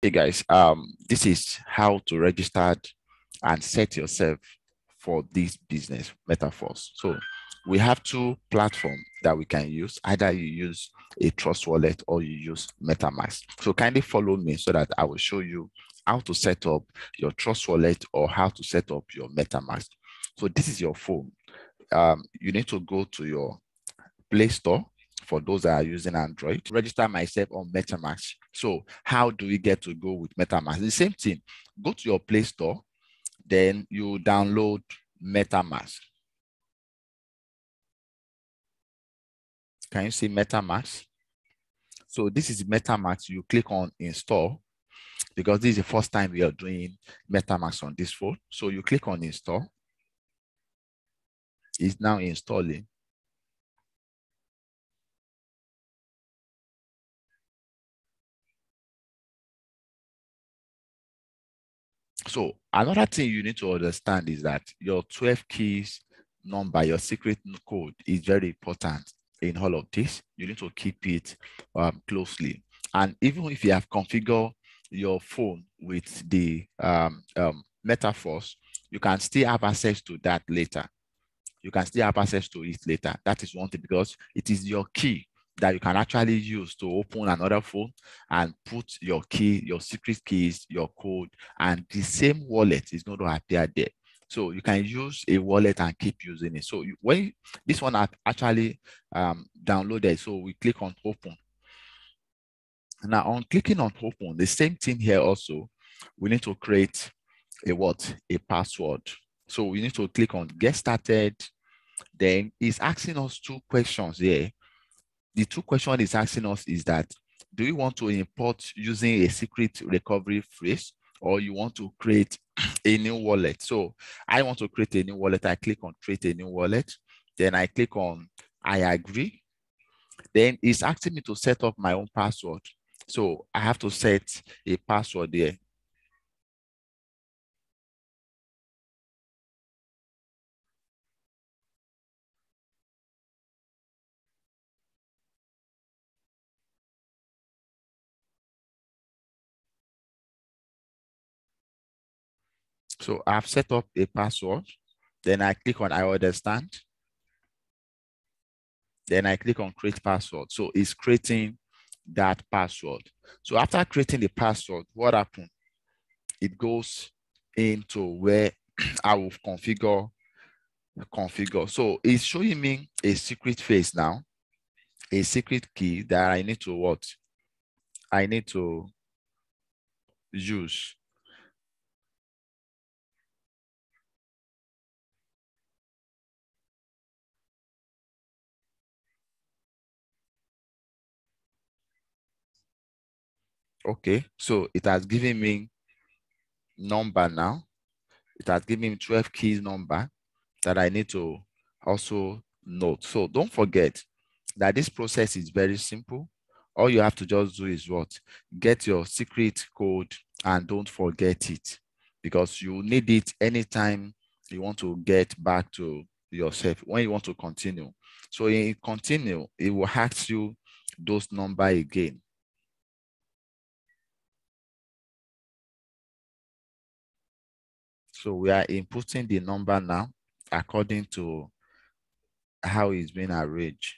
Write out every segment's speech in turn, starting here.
Hey guys, um, this is how to register and set yourself for this business Metaforce. So we have two platforms that we can use. Either you use a trust wallet or you use MetaMask. So kindly follow me so that I will show you how to set up your trust wallet or how to set up your MetaMask. So this is your phone. Um, you need to go to your Play Store for those that are using Android. Register myself on MetaMask. So how do we get to go with MetaMask? The same thing. Go to your Play Store, then you download MetaMask. Can you see MetaMask? So this is MetaMask. You click on install because this is the first time we are doing MetaMask on this phone. So you click on install. It's now installing. So another thing you need to understand is that your 12 keys number, your secret code is very important in all of this. You need to keep it um, closely. And even if you have configured your phone with the um, um, Metaforce, you can still have access to that later. You can still have access to it later. That is one thing because it is your key that you can actually use to open another phone and put your key, your secret keys, your code, and the same wallet is going to appear there. So you can use a wallet and keep using it. So you, when this one actually um, downloaded, so we click on open. Now on clicking on open, the same thing here also, we need to create a what? A password. So we need to click on get started. Then it's asking us two questions here the two questions it's asking us is that, do you want to import using a secret recovery phrase or you want to create a new wallet? So I want to create a new wallet. I click on create a new wallet. Then I click on I agree. Then it's asking me to set up my own password. So I have to set a password there. So I've set up a password. Then I click on I understand. Then I click on create password. So it's creating that password. So after creating the password, what happened? It goes into where I will configure configure. So it's showing me a secret face now, a secret key that I need to what? I need to use. Okay, so it has given me number now. It has given me 12 keys number that I need to also note. So don't forget that this process is very simple. All you have to just do is what? Get your secret code and don't forget it because you need it anytime you want to get back to yourself when you want to continue. So in continue, it will ask you those number again. So we are inputting the number now according to how it's been arranged.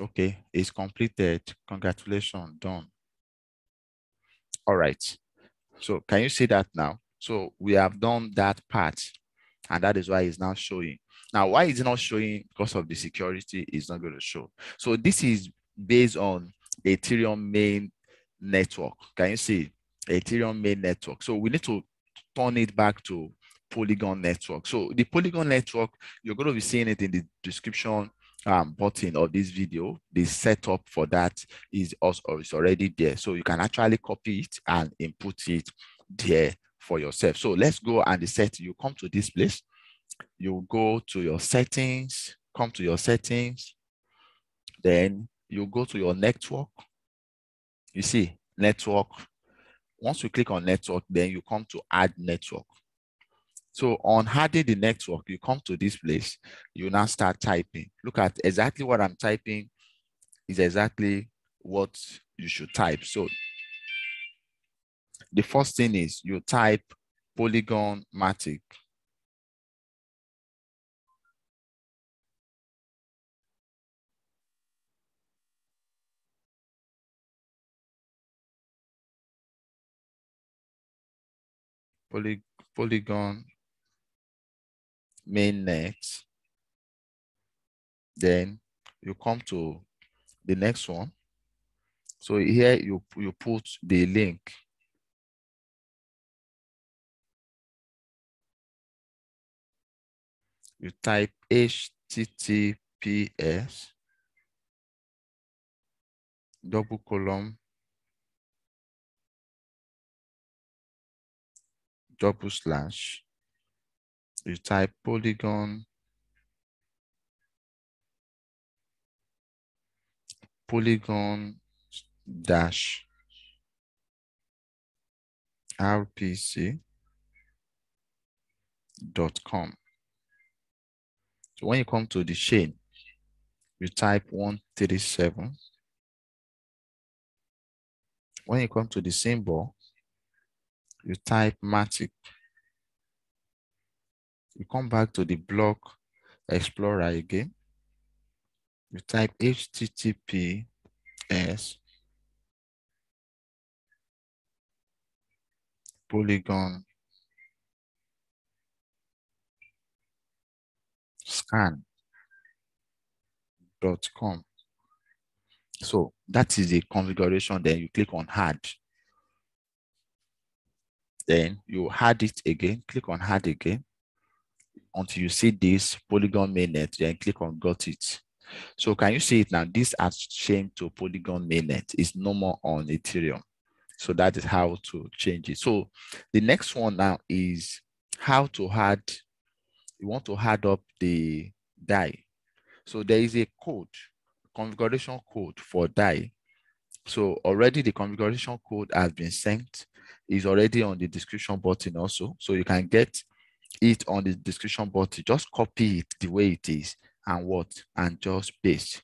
Okay, it's completed. Congratulations, done. All right. So can you see that now? So we have done that part and that is why it's not showing. Now, why is it not showing? Because of the security, it's not going to show. So this is based on Ethereum main network. Can you see Ethereum main network? So we need to turn it back to Polygon network. So the Polygon network, you're going to be seeing it in the description um, button of this video. The setup for that is also is already there. So you can actually copy it and input it there for yourself. So let's go and set. You come to this place. You go to your settings, come to your settings. Then you go to your network. You see network. once you click on network, then you come to add network. So on adding the network, you come to this place, you now start typing. Look at exactly what I'm typing is exactly what you should type. So the first thing is you type Polygon Matic. Poly, Polygon mainnet. Then you come to the next one. So here you, you put the link. You type HTTPS double column double slash you type polygon polygon dash rpc dot com. When you come to the chain, you type 137. When you come to the symbol, you type Matic. You come back to the block explorer again. You type HTTPS polygon scan.com. So that is the configuration. Then you click on add. Then you add it again, click on add again until you see this Polygon mainnet, then click on got it. So can you see it now? This has changed to Polygon mainnet. It's no more on Ethereum. So that is how to change it. So the next one now is how to add, you want to add up the DAI. So there is a code, configuration code for DAI. So already the configuration code has been sent, is already on the description button also. So you can get it on the description button, just copy it the way it is and what, and just paste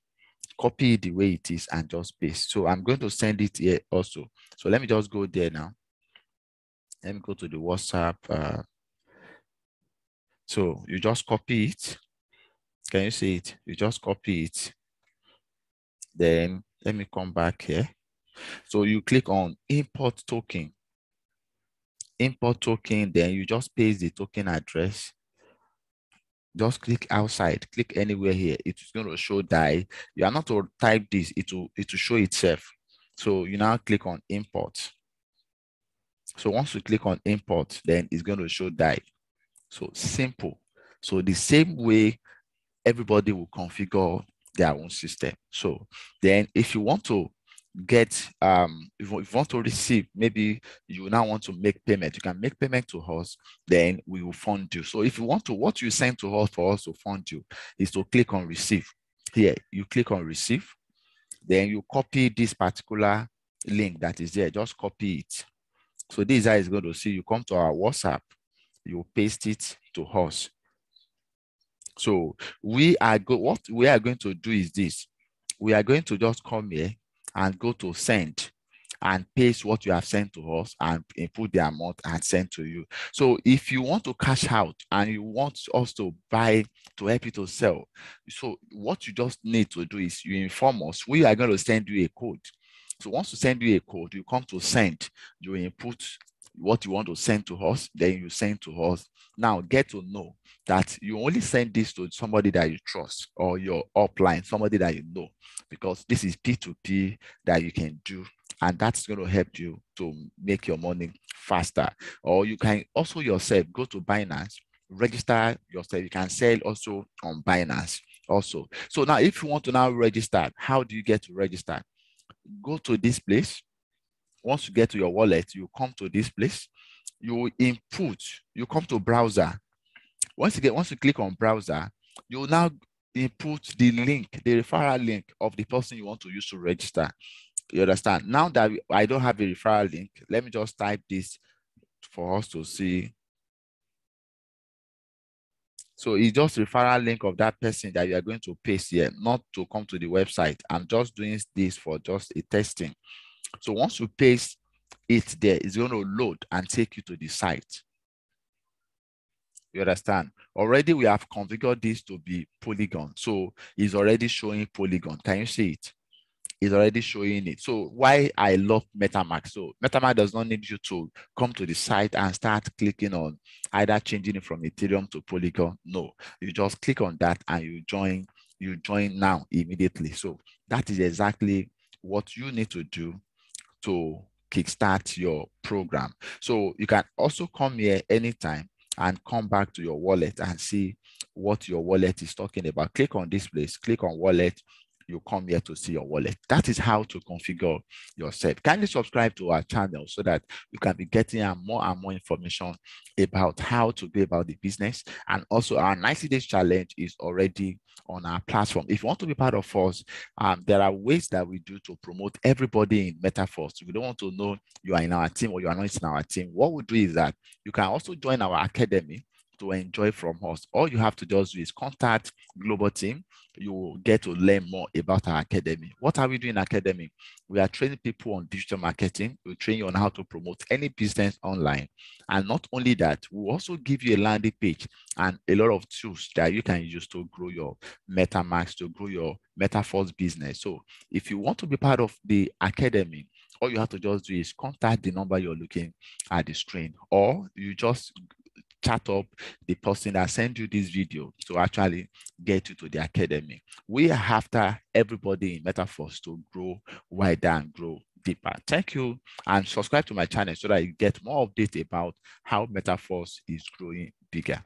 copy it the way it is and just paste. So I'm going to send it here also. So let me just go there now. Let me go to the WhatsApp. Uh, so you just copy it. Can you see it? You just copy it. Then let me come back here. So you click on import token. Import token, then you just paste the token address just click outside, click anywhere here. It's going to show DAI. You are not to type this, it will, it will show itself. So you now click on import. So once you click on import, then it's going to show DAI. So simple. So the same way everybody will configure their own system. So then if you want to get um if, you want to receive maybe you now want to make payment you can make payment to us then we will fund you. So if you want to what you send to us for us to fund you is to click on receive. Here you click on receive then you copy this particular link that is there. Just copy it. So this is how it's going to see. You come to our whatsapp you paste it to us so we are go what we are going to do is this we are going to just come here and go to send and paste what you have sent to us and input the amount and send to you. So if you want to cash out and you want us to buy to help you to sell, so what you just need to do is you inform us. We are going to send you a code. So once we send you a code, you come to send, you input what you want to send to us, then you send to us. Now get to know that you only send this to somebody that you trust or your upline, somebody that you know, because this is P2P that you can do. And that's going to help you to make your money faster. Or you can also yourself go to Binance, register yourself. You can sell also on Binance also. So now if you want to now register, how do you get to register? Go to this place once you get to your wallet, you come to this place, you input, you come to browser. Once you get, once you click on browser, you now input the link, the referral link of the person you want to use to register. You understand? Now that I don't have a referral link, let me just type this for us to see. So it's just referral link of that person that you are going to paste here, not to come to the website. I'm just doing this for just a testing. So once you paste it there, it's going to load and take you to the site. You understand? Already we have configured this to be polygon. So it's already showing polygon. Can you see it? It's already showing it. So why I love MetaMask. So MetaMask does not need you to come to the site and start clicking on either changing it from Ethereum to Polygon. No, you just click on that and you join, you join now immediately. So that is exactly what you need to do to kickstart your program. So you can also come here anytime and come back to your wallet and see what your wallet is talking about. Click on this place, click on wallet, you come here to see your wallet. That is how to configure yourself. Kindly subscribe to our channel so that you can be getting more and more information about how to go about the business. And also our 90 days challenge is already on our platform. If you want to be part of us, um, there are ways that we do to promote everybody in Metaforce. We don't want to know you are in our team or you are not in our team. What we do is that you can also join our academy to enjoy from us. All you have to just do is contact Global Team. You will get to learn more about our academy. What are we doing in academy? We are training people on digital marketing. We train you on how to promote any business online. And not only that, we also give you a landing page and a lot of tools that you can use to grow your MetaMask, to grow your Metaforce business. So if you want to be part of the academy, all you have to just do is contact the number you're looking at the screen, or you just chat up the person that sent you this video to actually get you to the academy. We are after everybody in Metaforce to grow wider and grow deeper. Thank you and subscribe to my channel so that you get more updates about how Metaforce is growing bigger.